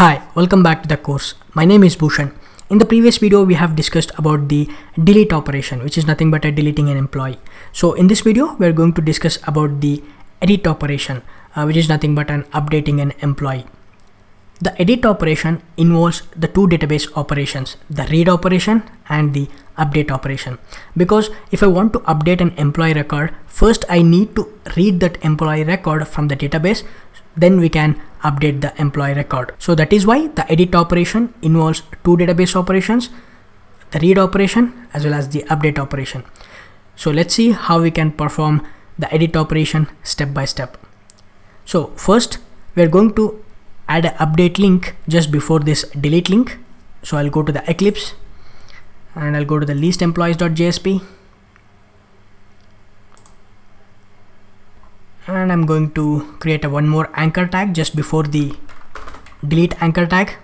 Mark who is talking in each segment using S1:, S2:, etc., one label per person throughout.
S1: Hi, welcome back to the course. My name is Bushan. In the previous video, we have discussed about the delete operation, which is nothing but a deleting an employee. So in this video, we're going to discuss about the edit operation, uh, which is nothing but an updating an employee. The edit operation involves the two database operations, the read operation and the update operation. Because if I want to update an employee record, first I need to read that employee record from the database, then we can update the employee record. So that is why the edit operation involves two database operations, the read operation as well as the update operation. So let's see how we can perform the edit operation step by step. So first we're going to add an update link just before this delete link. So I'll go to the Eclipse and I'll go to the list employees.jsp and I'm going to create a one more anchor tag just before the delete anchor tag.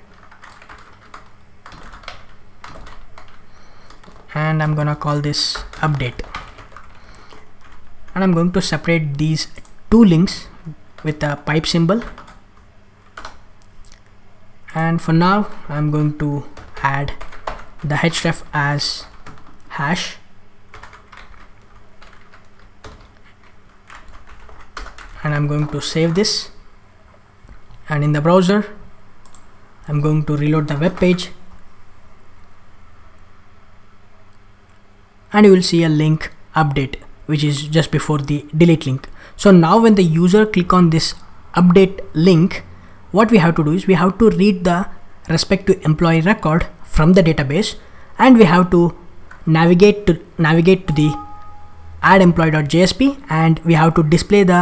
S1: And I'm gonna call this update. And I'm going to separate these two links with a pipe symbol. And for now I'm going to add the href as hash I'm going to save this. And in the browser I'm going to reload the web page. And you will see a link update which is just before the delete link. So now when the user click on this update link what we have to do is we have to read the respective employee record from the database and we have to navigate to navigate to the add employee.jsp and we have to display the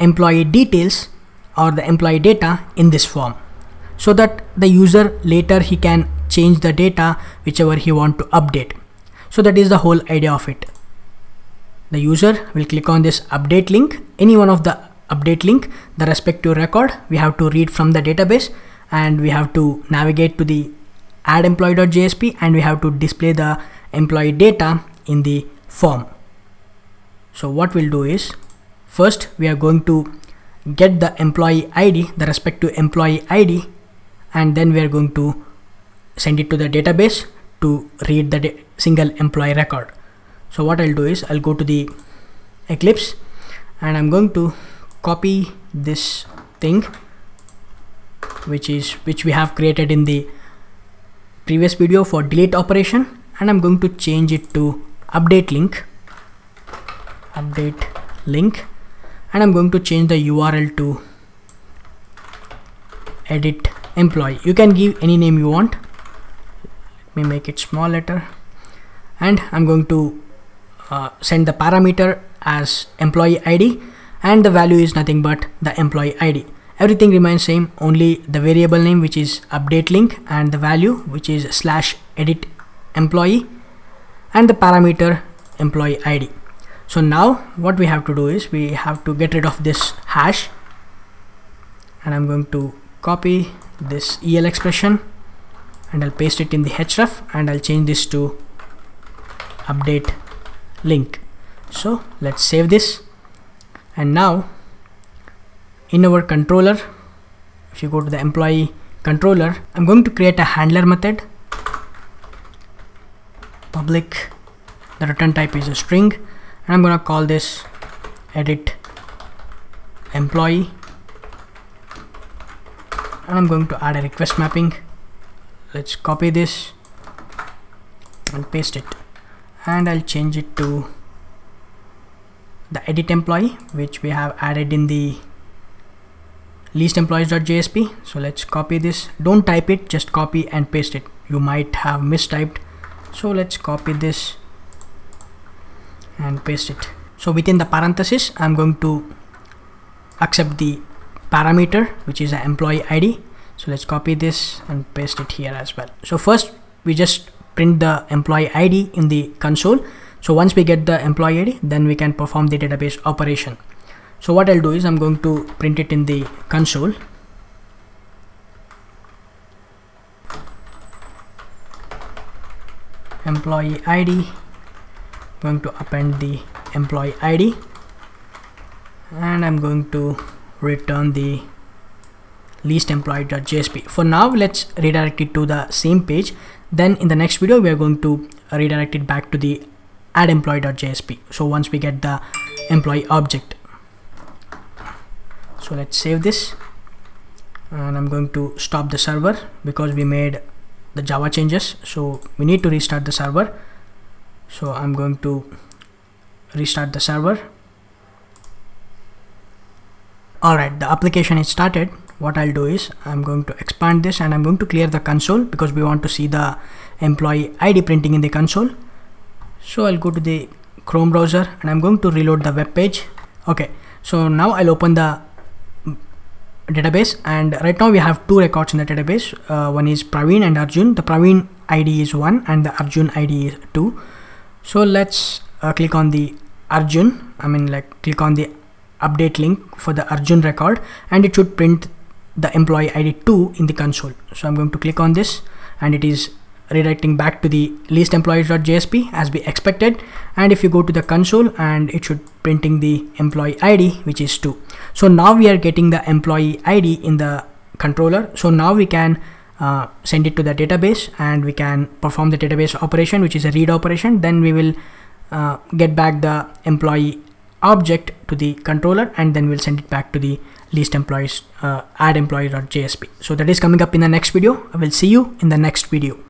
S1: employee details or the employee data in this form so that the user later he can change the data whichever he want to update. So that is the whole idea of it. The user will click on this update link. Any one of the update link the respective record we have to read from the database and we have to navigate to the add employee.jsp and we have to display the employee data in the form. So what we'll do is first we are going to get the employee id the respective employee id and then we are going to send it to the database to read the single employee record. So what I'll do is I'll go to the Eclipse and I'm going to copy this thing which is which we have created in the previous video for delete operation and I'm going to change it to update link. Update link and I'm going to change the URL to edit employee. You can give any name you want. Let me make it small letter. And I'm going to uh, send the parameter as employee ID and the value is nothing but the employee ID everything remains same only the variable name which is update link and the value which is slash edit employee and the parameter employee ID so now what we have to do is we have to get rid of this hash. And I'm going to copy this EL expression and I'll paste it in the href and I'll change this to update link. So let's save this. And now in our controller if you go to the employee controller I'm going to create a handler method. Public the return type is a string and I'm gonna call this edit employee. And I'm going to add a request mapping. Let's copy this and paste it. And I'll change it to the edit employee which we have added in the list employees.jsp so let's copy this. Don't type it just copy and paste it. You might have mistyped. So let's copy this and paste it. So within the parenthesis I'm going to accept the parameter which is an employee ID so let's copy this and paste it here as well. So first we just print the employee ID in the console. So once we get the employee ID then we can perform the database operation. So what I'll do is I'm going to print it in the console. Employee ID going to append the employee ID and I'm going to return the list employee.jsp for now let's redirect it to the same page. Then in the next video we are going to redirect it back to the add employee.jsp so once we get the employee object. So let's save this. And I'm going to stop the server because we made the Java changes. So we need to restart the server so I'm going to restart the server. Alright the application is started. What I'll do is I'm going to expand this and I'm going to clear the console because we want to see the employee ID printing in the console. So I'll go to the Chrome browser and I'm going to reload the web page. Okay so now I'll open the database and right now we have two records in the database. Uh, one is Praveen and Arjun. The Praveen ID is 1 and the Arjun ID is 2 so let's uh, click on the Arjun I mean like click on the update link for the Arjun record and it should print the employee ID 2 in the console. So I'm going to click on this and it is redirecting back to the list employees.jsp as we expected. And if you go to the console and it should printing the employee id which is 2 so now we are getting the employee id in the controller. So now we can uh, send it to the database and we can perform the database operation which is a read operation. Then we will uh, get back the employee object to the controller and then we'll send it back to the list employees uh, add employee.jsp so that is coming up in the next video. I will see you in the next video